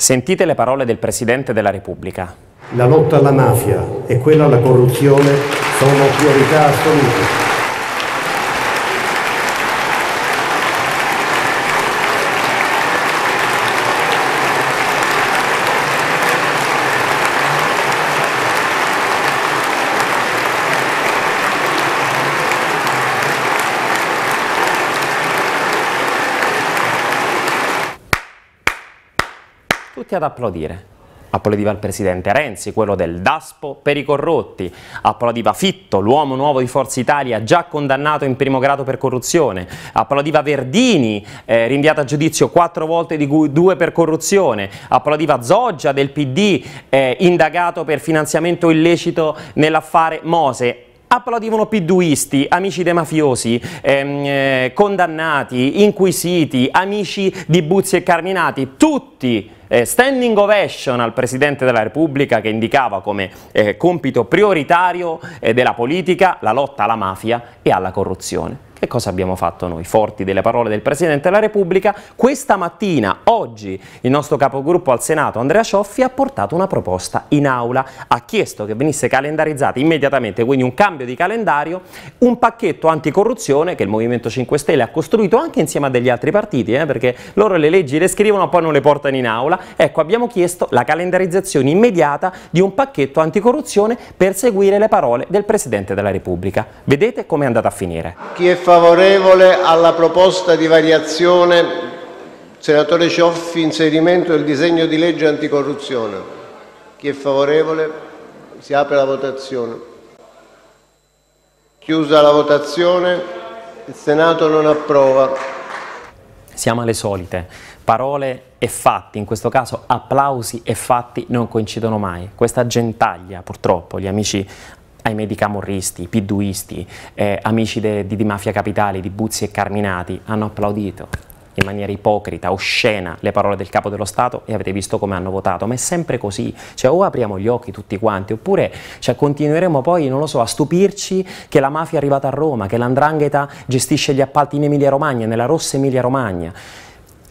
Sentite le parole del Presidente della Repubblica. La lotta alla mafia e quella alla corruzione sono priorità assolute. Tutti ad applaudire. Applaudiva il presidente Renzi, quello del Daspo per i corrotti. Applaudiva Fitto, l'uomo nuovo di Forza Italia, già condannato in primo grado per corruzione. Applaudiva Verdini, eh, rinviato a giudizio quattro volte, di cui due per corruzione. Applaudiva Zoggia del PD, eh, indagato per finanziamento illecito nell'affare Mose applaudivano piduisti, amici dei mafiosi, ehm, eh, condannati, inquisiti, amici di Buzzi e Carminati, tutti eh, standing ovation al Presidente della Repubblica che indicava come eh, compito prioritario eh, della politica la lotta alla mafia e alla corruzione. Che cosa abbiamo fatto noi, forti delle parole del Presidente della Repubblica? Questa mattina, oggi, il nostro capogruppo al Senato, Andrea Cioffi, ha portato una proposta in aula, ha chiesto che venisse calendarizzata immediatamente, quindi un cambio di calendario, un pacchetto anticorruzione che il Movimento 5 Stelle ha costruito anche insieme a degli altri partiti, eh, perché loro le leggi le scrivono e poi non le portano in aula. Ecco, abbiamo chiesto la calendarizzazione immediata di un pacchetto anticorruzione per seguire le parole del Presidente della Repubblica. Vedete come è andata a finire. Favorevole alla proposta di variazione, senatore Cioffi, inserimento del disegno di legge anticorruzione. Chi è favorevole? Si apre la votazione. Chiusa la votazione, il Senato non approva. Siamo alle solite, parole e fatti, in questo caso applausi e fatti non coincidono mai. Questa gentaglia, purtroppo, gli amici ahimè di camorristi, piduisti, eh, amici de, di, di Mafia Capitali, di Buzzi e Carminati, hanno applaudito in maniera ipocrita, oscena le parole del capo dello Stato e avete visto come hanno votato, ma è sempre così, cioè o apriamo gli occhi tutti quanti oppure cioè, continueremo poi, non lo so, a stupirci che la mafia è arrivata a Roma, che l'andrangheta gestisce gli appalti in Emilia Romagna, nella rossa Emilia Romagna.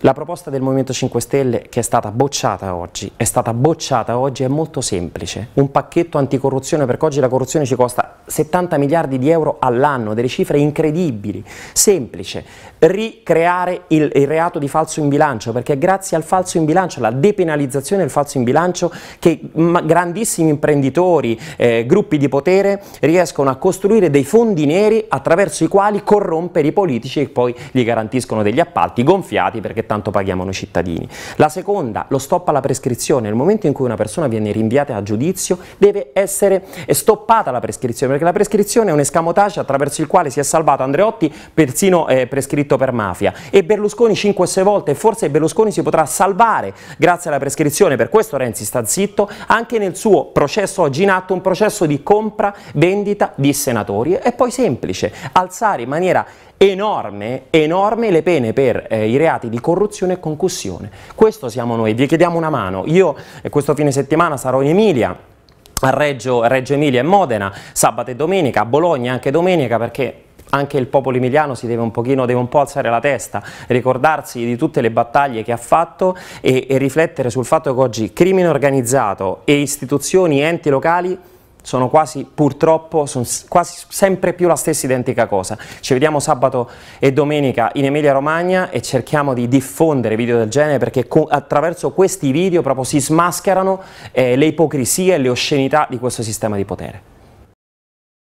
La proposta del Movimento 5 Stelle che è stata bocciata oggi, è stata bocciata oggi, è molto semplice. Un pacchetto anticorruzione perché oggi la corruzione ci costa 70 miliardi di euro all'anno, delle cifre incredibili. Semplice, ricreare il, il, reato di falso in bilancio perché è grazie al falso in bilancio, alla depenalizzazione del falso in bilancio che grandissimi imprenditori, eh, gruppi di potere riescono a costruire dei fondi neri attraverso i quali corrompere i politici e poi gli garantiscono degli appalti gonfiati perché tanto paghiamo noi cittadini. La seconda, lo stop alla prescrizione. Nel momento in cui una persona viene rinviata a giudizio deve essere stoppata la prescrizione, perché la prescrizione è un escamotage attraverso il quale si è salvato Andreotti persino eh, prescritto per mafia e Berlusconi 5 o 6 volte e forse Berlusconi si potrà salvare grazie alla prescrizione, per questo Renzi sta zitto, anche nel suo processo oggi in atto, un processo di compra, vendita di senatori. È poi semplice, alzare in maniera enorme, enorme le pene per eh, i reati di corruzione e concussione. Questo siamo noi, vi chiediamo una mano. Io eh, questo fine settimana sarò in Emilia, a Reggio, Reggio Emilia e Modena, sabato e domenica, a Bologna anche domenica perché anche il popolo emiliano si deve un pochino, deve un po' alzare la testa, ricordarsi di tutte le battaglie che ha fatto e, e riflettere sul fatto che oggi crimine organizzato e istituzioni, enti locali sono quasi, purtroppo, sono quasi sempre più la stessa identica cosa. Ci vediamo sabato e domenica in Emilia Romagna e cerchiamo di diffondere video del genere perché attraverso questi video proprio si smascherano eh, le ipocrisie e le oscenità di questo sistema di potere.